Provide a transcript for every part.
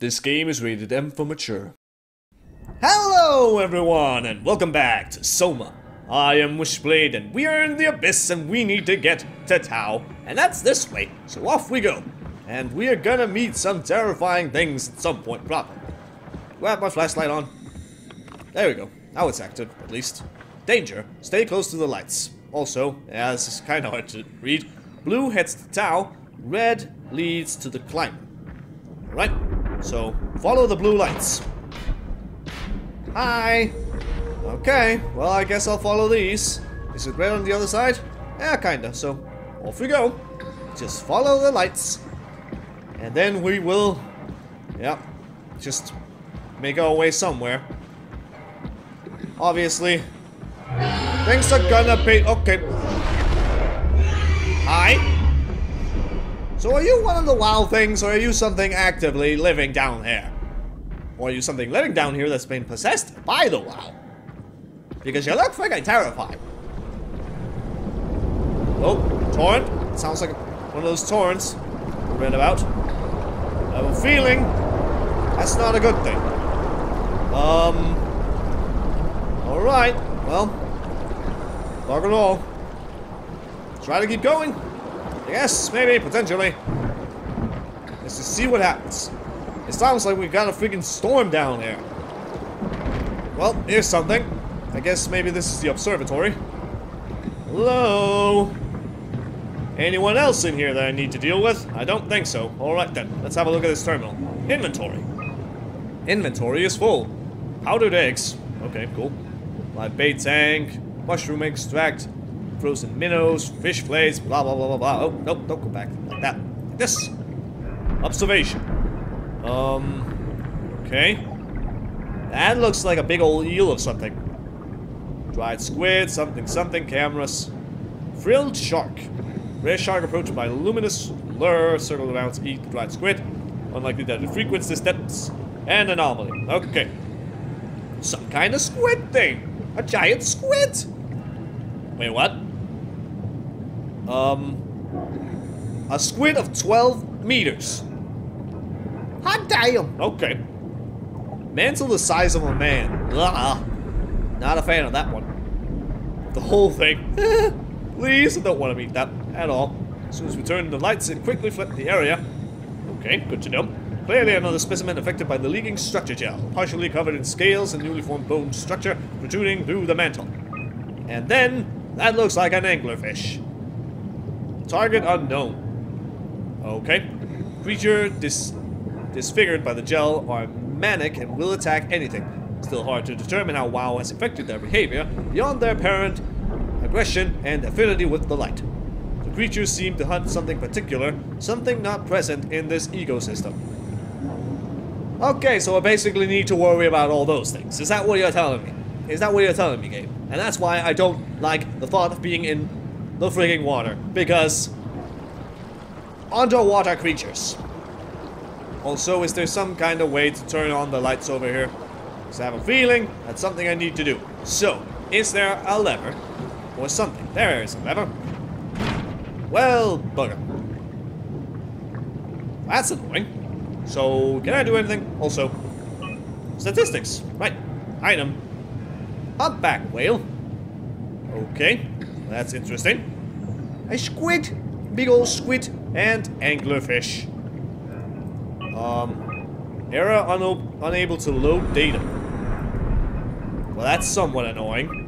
This game is rated M for mature. Hello everyone and welcome back to Soma. I am Wishblade and we are in the Abyss and we need to get to Tau. And that's this way, so off we go. And we are gonna meet some terrifying things at some point probably. Do I have my flashlight on? There we go. Now it's active, at least. Danger. Stay close to the lights. Also, yeah, is kind of hard to read. Blue heads to Tau. Red leads to the climb. Alright, so follow the blue lights. Hi! Okay, well I guess I'll follow these. Is it red on the other side? Yeah, kinda, so off we go. Just follow the lights. And then we will, yeah, just make our way somewhere. Obviously, things are gonna be, okay. Hi? So are you one of the wild things, or are you something actively living down here? Or are you something living down here that's been possessed by the WAU? Because you look freaking terrified. Oh, torrent? Sounds like one of those torrents I read about. I have a feeling that's not a good thing. Um. Alright, well. Fuck it all. Try to keep going. Yes, maybe, potentially. Let's just see what happens. It sounds like we've got a freaking storm down there. Well, here's something. I guess maybe this is the observatory. Hello? Anyone else in here that I need to deal with? I don't think so. Alright then, let's have a look at this terminal. Inventory. Inventory is full. Powdered eggs. Okay, cool. Live bait tank, mushroom extract, frozen minnows, fish fillets, blah blah blah blah blah. Oh, nope, don't go back. Like that. Like this. Observation. Um, okay. That looks like a big old eel or something. Dried squid, something something, cameras. Frilled shark. Rare shark approached by luminous lure, circled around to eat dried squid. Unlikely that it frequents this depths. And anomaly. Okay. Some kind of squid thing. A giant squid. Wait, what? Um, a squid of 12 meters. Hot damn. Okay. Mantle the size of a man. Ugh. Not a fan of that one. The whole thing. Please, I don't want to meet that at all. As soon as we turn the lights and quickly flip the area. Okay, good to know. Clearly another specimen affected by the leaking structure gel, partially covered in scales and newly formed bone structure protruding through the mantle. And then, that looks like an anglerfish. Target unknown. Okay. Creature dis disfigured by the gel are manic and will attack anything. Still hard to determine how WAU has affected their behavior beyond their apparent aggression and affinity with the light. The creatures seem to hunt something particular, something not present in this ecosystem. Okay, so I basically need to worry about all those things. Is that what you're telling me? Is that what you're telling me, game? And that's why I don't like the thought of being in the freaking water. Because underwater creatures. Also, is there some kind of way to turn on the lights over here? Because I have a feeling that's something I need to do. So, is there a lever? Or something? There is a lever. Well, bugger. That's annoying. So, can I do anything? Also, statistics. Right. Item. Humpback whale. Okay. That's interesting. A squid. Big old squid. And anglerfish. Um, error unable to load data. Well, that's somewhat annoying.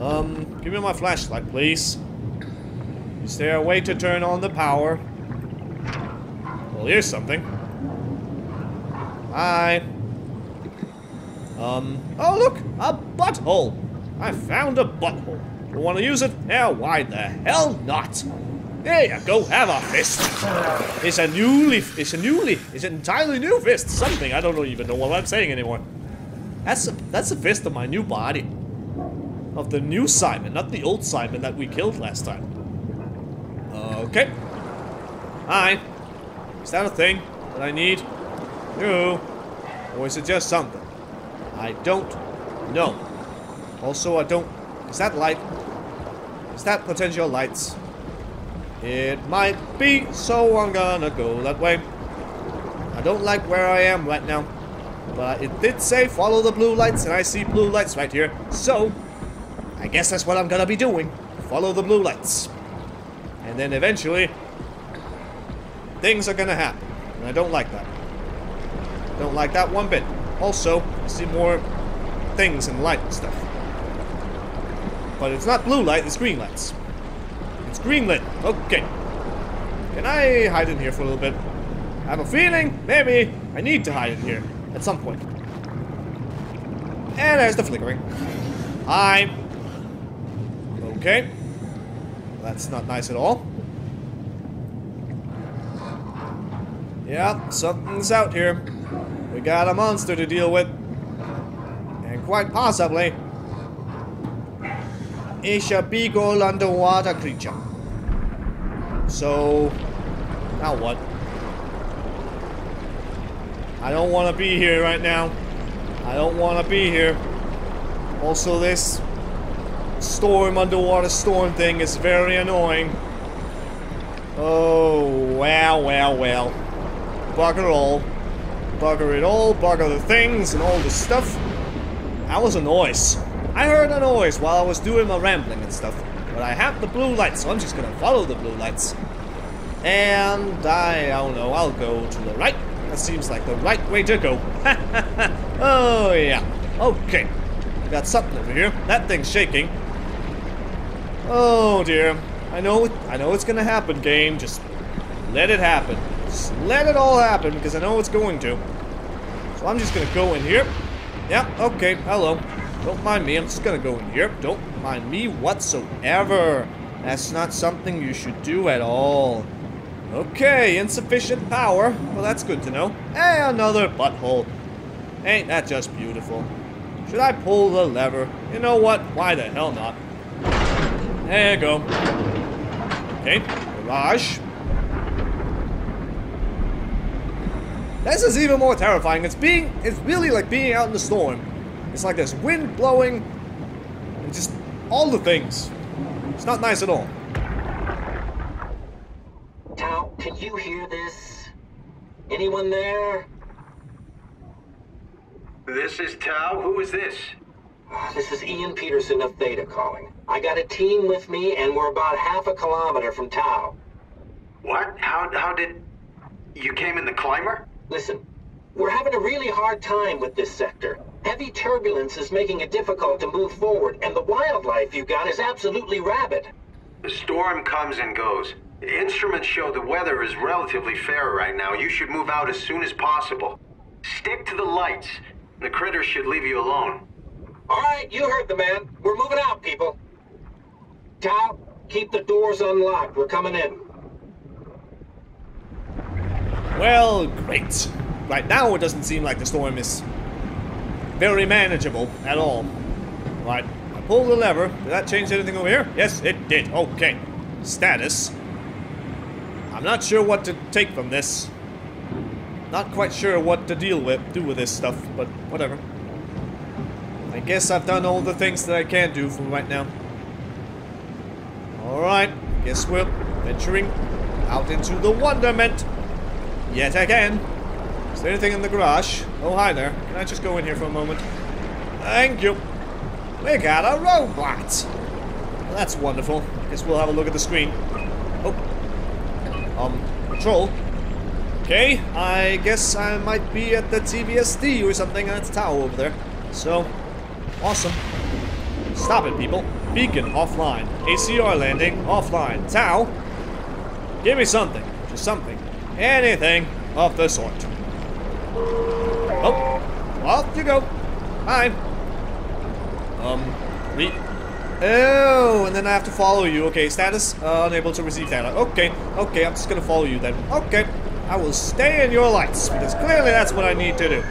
Um, give me my flashlight, please. Is there a way to turn on the power? Well, here's something. Hi. Um, oh look, a butthole. I found a butthole. You want to use it? Yeah, why the hell not? There you go, have a fist. It's a newly, it's a newly, it's an entirely new fist. Something, I don't even know what I'm saying anymore. That's a, that's a fist of my new body. Of the new Simon, not the old Simon that we killed last time. Okay. Hi. Is that a thing that I need? No. Or is it just something? I don't know. Also, I don't... Is that light? Is that potential lights? It might be, so I'm gonna go that way. I don't like where I am right now. But it did say follow the blue lights, and I see blue lights right here. So, I guess that's what I'm gonna be doing. Follow the blue lights. And then eventually, things are gonna happen. And I don't like that. Don't like that one bit. Also, I see more things and light and stuff. But it's not blue light, it's green lights. It's green lit. Okay. Can I hide in here for a little bit? I have a feeling, maybe, I need to hide in here at some point. And there's the flickering. Hi. Okay. That's not nice at all. Yeah, something's out here. We got a monster to deal with. And quite possibly, it's a big old underwater creature. So, now what? I don't want to be here right now. I don't want to be here. Also, this storm, underwater storm thing is very annoying. Oh, well, well, well. Bugger all. Bugger it all, bugger the things and all the stuff. That was a noise. I heard a noise while I was doing my rambling and stuff. But I have the blue lights, so I'm just gonna follow the blue lights. And I, I don't know, I'll go to the right. That seems like the right way to go. oh, yeah. Okay. We got something over here. That thing's shaking. Oh, dear. I know, I know it's gonna happen, game. Just let it happen. Just let it all happen, because I know it's going to. So I'm just gonna go in here. Yeah, okay, hello. Don't mind me, I'm just gonna go in here. Don't mind me whatsoever. That's not something you should do at all. Okay, insufficient power. Well, that's good to know. Hey, another butthole. Ain't that just beautiful? Should I pull the lever? You know what? Why the hell not? There you go. Okay, garage. This is even more terrifying. It's being, it's really like being out in the storm. It's like there's wind blowing, and just all the things. It's not nice at all. Tau, can you hear this? Anyone there? This is Tau. Who is this? Ah, this is Ian Peterson of Theta calling. I got a team with me, and we're about half a kilometer from Tau. What? How, how did... You came in the climber? Listen, we're having a really hard time with this sector. Heavy turbulence is making it difficult to move forward, and the wildlife you got is absolutely rabid. The storm comes and goes. The instruments show the weather is relatively fair right now. You should move out as soon as possible. Stick to the lights. The critters should leave you alone. All right, you heard the man. We're moving out, people. Tau, keep the doors unlocked. We're coming in. Well, great. Right now, it doesn't seem like the storm is very manageable at all. Right, I pulled the lever. Did that change anything over here? Yes, it did. Okay. Status. I'm not sure what to take from this. Not quite sure what to deal with, do with this stuff, but whatever. I guess I've done all the things that I can do for right now. Alright, guess we're venturing out into the wonderment. Yet again. Is there anything in the garage? Oh, hi there. Can I just go in here for a moment? Thank you. We got a robot. That's wonderful. I guess we'll have a look at the screen. Oh. Um, control. Okay, I guess I might be at the TVSD or something. That's Tau over there. So, awesome. Stop it, people. Beacon offline. ACR landing offline. Tau, give me something. Just something. Anything of the sort. Oh, off you go. Bye. Um, we... Oh, and then I have to follow you. Okay, status uh, unable to receive data. Okay, okay, I'm just gonna follow you then. Okay, I will stay in your lights because clearly that's what I need to do.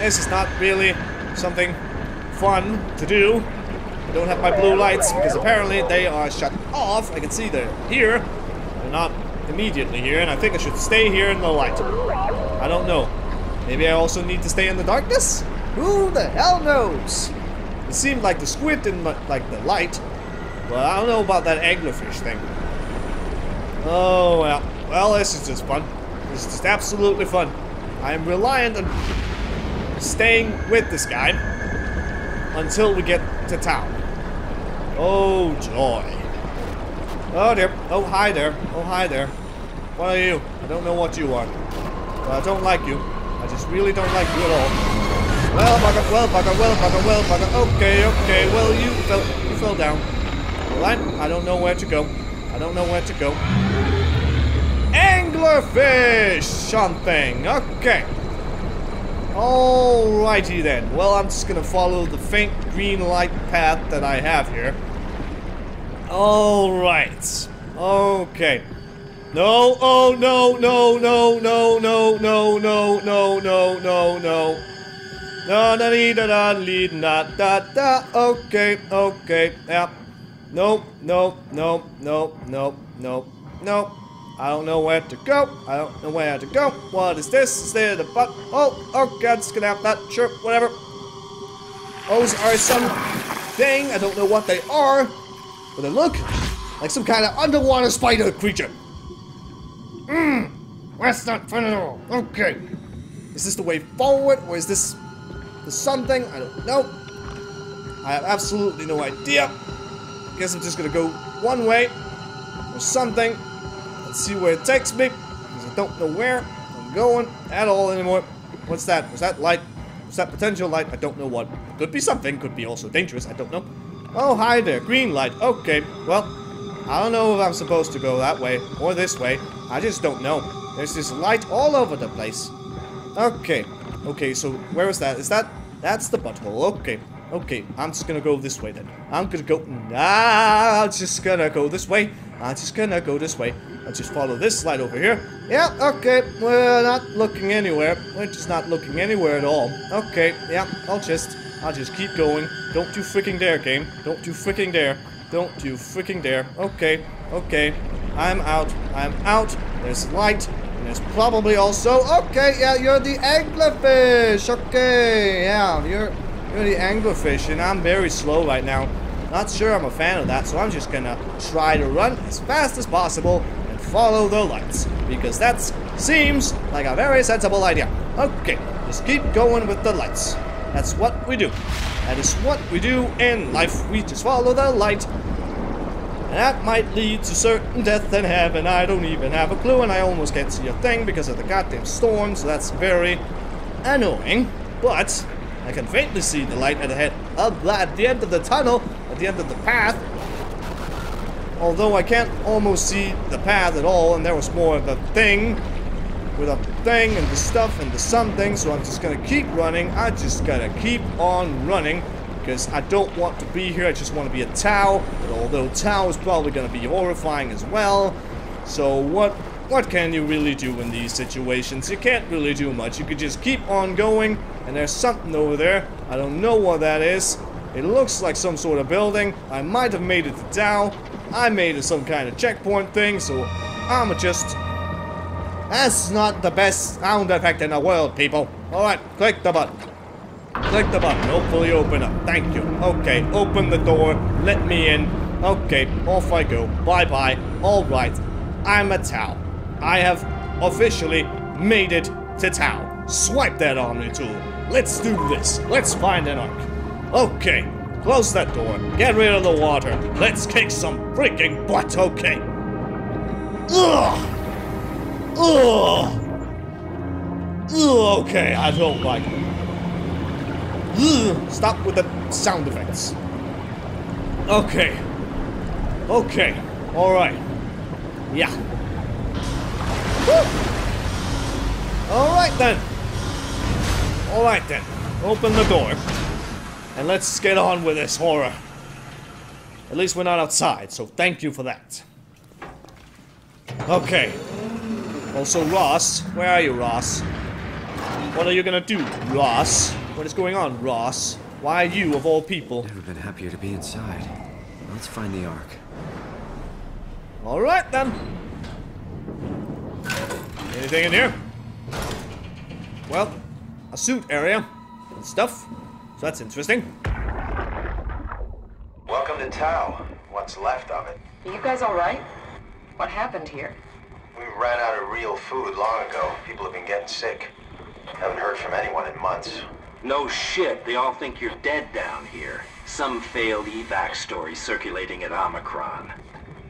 This is not really something fun to do. I don't have my blue lights because apparently they are shut off. I can see they're here. They're not immediately here, and I think I should stay here in the light. I don't know. Maybe I also need to stay in the darkness? Who the hell knows? It seemed like the squid didn't like the light, but I don't know about that anglerfish thing. Oh well. Well, this is just fun. This is just absolutely fun. I am reliant on staying with this guy until we get to town. Oh, joy. Oh, dear. Oh, hi there. Oh, hi there. What are you? I don't know what you are. But I don't like you. I just really don't like you at all. Well, bugger, well, bugger, well, bugger, well, bugger. Okay, okay. Well, you fell, you fell down. Alright, I don't know where to go. I don't know where to go. Anglerfish something. Okay. Alrighty then. Well, I'm just gonna follow the faint green light path that I have here. Alright. Okay. No, oh, no, no, no, no, no, no, no, no, no, no, no. Da da dee da da dee da da da. Okay, okay, yeah. Nope, nope, nope, nope, nope, nope, nope. I don't know where to go. I don't know where to go. What is this? Is there the butt? Oh, oh god, just gonna have that. Sure, whatever. Those are some thing. I don't know what they are. But they look like some kind of underwater spider creature. Mmm. That's not fun at all. Okay. Is this the way forward or is this the something? I don't know. I have absolutely no idea. Guess I'm just gonna go one way or something. Let's see where it takes me. Because I don't know where I'm going at all anymore. What's that? Was that light? Was that potential light? I don't know what. Could be something. Could be also dangerous. I don't know. Oh, hi there. Green light. Okay. Well, I don't know if I'm supposed to go that way or this way. I just don't know. There's this light all over the place. Okay. Okay, so where is that? Is that... That's the butthole. Okay. Okay, I'm just gonna go this way then. I'm gonna go... Nah, I'm just gonna go this way. I'm just gonna go this way. I'll just follow this light over here. Yeah, okay. We're not looking anywhere. We're just not looking anywhere at all. Okay, yeah, I'll just... I'll just keep going. Don't you freaking dare, game. Don't you freaking dare. Don't you freaking dare. Okay, okay. I'm out. I'm out. There's light. And there's probably also... Okay, yeah, you're the anglerfish. Okay, yeah, you're... You're the anglerfish, and I'm very slow right now. Not sure I'm a fan of that, so I'm just gonna try to run as fast as possible and follow the lights. Because that seems like a very sensible idea. Okay, just keep going with the lights. That's what we do. That is what we do in life. We just follow the light. And that might lead to certain death in heaven. I don't even have a clue, and I almost can't see a thing because of the goddamn storm, so that's very annoying. But I can faintly see the light at the the, at the end of the tunnel, at the end of the path. Although I can't almost see the path at all, and there was more of a thing with a thing and the stuff and the something, so I'm just gonna keep running. I just gotta keep on running because I don't want to be here. I just want to be a Tau. But although Tau is probably gonna be horrifying as well, so what what can you really do in these situations? You can't really do much. You could just keep on going, and there's something over there. I don't know what that is. It looks like some sort of building. I might have made it to Tau. I made it some kind of checkpoint thing, so I'm just... That's not the best sound effect in the world, people. Alright, click the button. Click the button. Hopefully open up. Thank you. Okay, open the door. Let me in. Okay, off I go. Bye-bye. Alright. I'm a Tau. I have officially made it to Tau. Swipe that Omni tool. Let's do this. Let's find an ark. Okay, close that door. Get rid of the water. Let's kick some freaking butt. Okay. Ugh. Ugh. Ugh. Okay, I don't like it. Stop with the sound effects. Okay. Okay. All right. Yeah. Alright then. Alright then. Open the door. And let's get on with this horror. At least we're not outside, so thank you for that. Okay. Also, Ross. Where are you, Ross? What are you gonna do, Ross? What is going on, Ross? Why you, of all people? Never been happier to be inside. Let's find the Ark. Alright then. Anything in here? Well, a suit area and stuff. So that's interesting. Welcome to Tau. What's left of it. Are you guys alright? What happened here? We ran out of real food long ago. People have been getting sick. Haven't heard from anyone in months. No shit, they all think you're dead down here. Some failed evac story circulating at Omicron.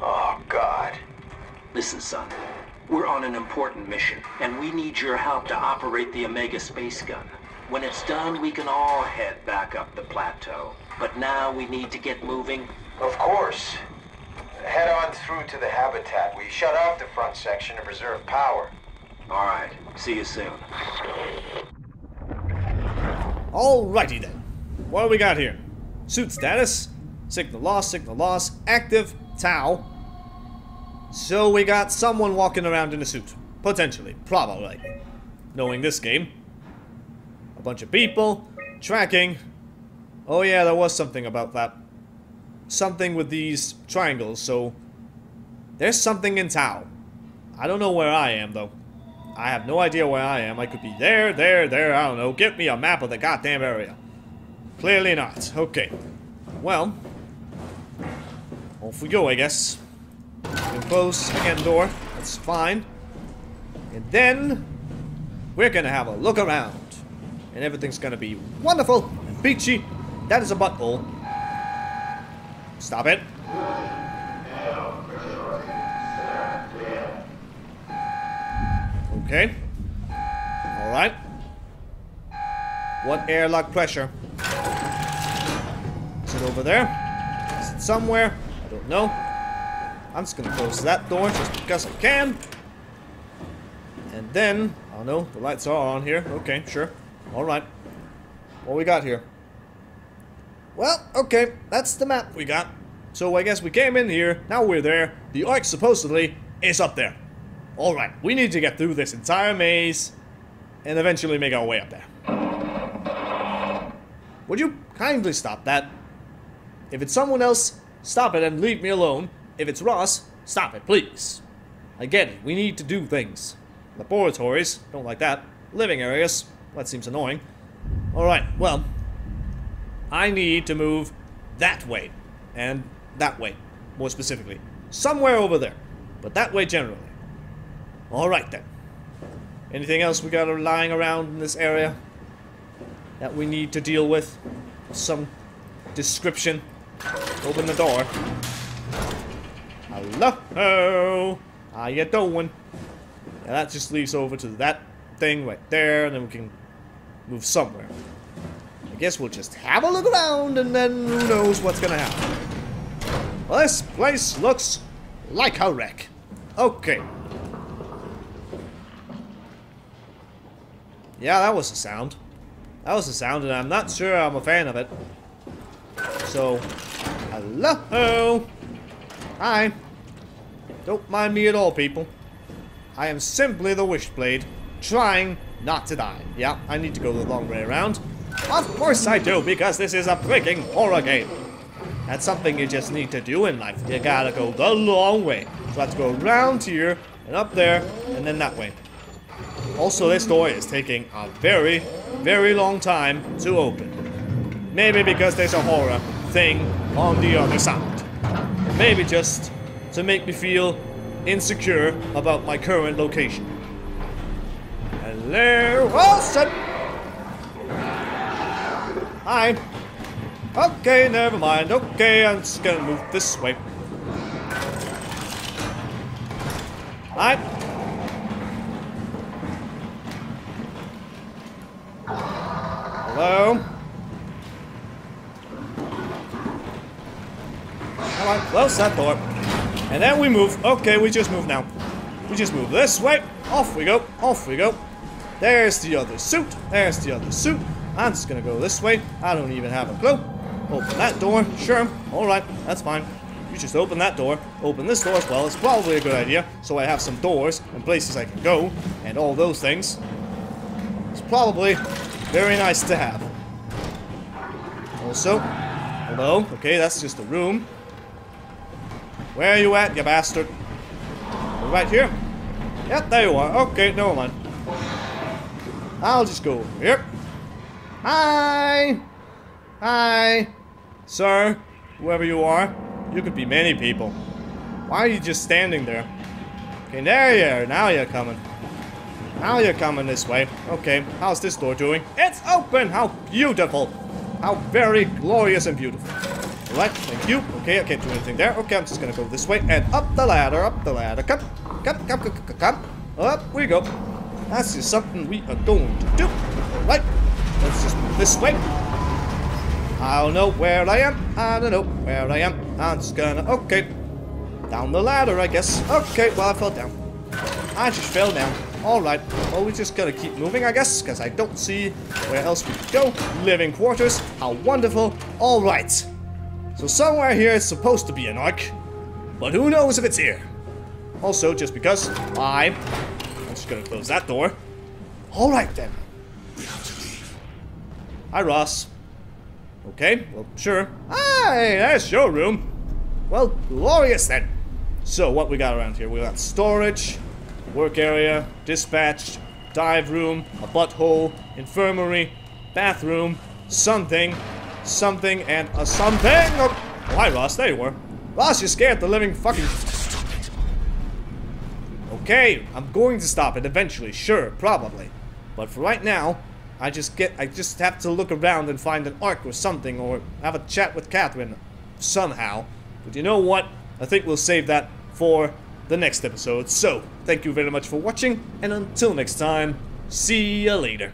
Oh, God. Listen, son. We're on an important mission, and we need your help to operate the Omega space gun. When it's done, we can all head back up the plateau. But now we need to get moving. Of course. Head on through to the habitat. We shut off the front section to preserve power. All right. See you soon. Alrighty then. What do we got here? Suit status. Signal loss, signal loss. Active. Tau. So we got someone walking around in a suit. Potentially. Probably. Knowing this game. A bunch of people. Tracking. Oh yeah, there was something about that. Something with these triangles, so... There's something in Tau. I don't know where I am, though. I have no idea where I am. I could be there, there, there, I don't know. Get me a map of the goddamn area. Clearly not. Okay. Well. Off we go, I guess. Close again door. That's fine. And then... We're gonna have a look around. And everything's gonna be wonderful and peachy. That is a butthole. Stop it. Okay. Alright. What airlock pressure? Is it over there? Is it somewhere? I don't know. I'm just gonna close that door just because I can. And then, oh no, the lights are on here. Okay, sure. Alright. What we got here? Well, okay, that's the map we got. So I guess we came in here, now we're there. The Ark supposedly is up there. Alright, we need to get through this entire maze and eventually make our way up there. Would you kindly stop that? If it's someone else, stop it and leave me alone. If it's Ross, stop it, please. I get it, we need to do things. Laboratories, don't like that. Living areas, that seems annoying. Alright, well, I need to move that way. And that way, more specifically. Somewhere over there. But that way generally. Alright then. Anything else we got lying around in this area? That we need to deal with? Some description? Open the door. Hello? How you doing? Yeah, that just leads over to that thing right there, and then we can move somewhere. I guess we'll just have a look around, and then who knows what's gonna happen. Well, this place looks like a wreck. Okay. Yeah, that was a sound. That was a sound, and I'm not sure I'm a fan of it. So, hello! Hi. Don't mind me at all, people. I am simply the Wishblade, trying not to die. Yeah, I need to go the long way around. Of course I do, because this is a freaking horror game. That's something you just need to do in life. You gotta go the long way. So I have to go around here, and up there, and then that way. Also, this door is taking a very, very long time to open. Maybe because there's a horror thing on the other side. Maybe just to make me feel insecure about my current location. Hello, Wilson! Hi. Okay, never mind. Okay, I'm just gonna move this way. Hi. Hello? Come on, close that door. And then we move. Okay, we just move now. We just move this way. Off we go. Off we go. There's the other suit. There's the other suit. I'm just gonna go this way. I don't even have a clue. Open that door. Sure. Alright, that's fine. You just open that door. Open this door as well. It's probably a good idea. So I have some doors and places I can go. And all those things. It's probably very nice to have. Also, hello. Okay, that's just a room. Where are you at, you bastard? Right here? Yep, there you are. Okay, never mind. I'll just go over here. Hi! Hi! Sir, whoever you are, you could be many people. Why are you just standing there? Okay, there you are. Now you're coming. Now you're coming this way. Okay, how's this door doing? It's open! How beautiful! How very glorious and beautiful. Alright, thank you. Okay, I can't do anything there. Okay, I'm just gonna go this way and up the ladder, up the ladder. Come, come, come, come, come, come. Up we go. That's just something we are going to do. Right, let's just move this way. I don't know where I am. I don't know where I am. I'm just gonna, okay. Down the ladder, I guess. Okay, well, I fell down. I just fell down. Alright, well, we're just gonna keep moving, I guess, because I don't see where else we could go. Living quarters, how wonderful. Alright. So somewhere here is supposed to be an ark, but who knows if it's here. Also, just because I... I'm just gonna close that door. Alright then. We have to leave. Hi, Ross. Okay, well, sure. Hey, there's your room. Well, glorious then. So, what we got around here? We got storage, work area, dispatch, dive room, a butthole, infirmary, bathroom, something, something, and a something. Oh, hi, Ross. There you were. Ross, you scared the living fucking... Okay, I'm going to stop it eventually, sure, probably. But for right now, I just get, I just have to look around and find an ark or something, or have a chat with Catherine, somehow. But you know what? I think we'll save that for the next episode. So, thank you very much for watching, and until next time, see ya later.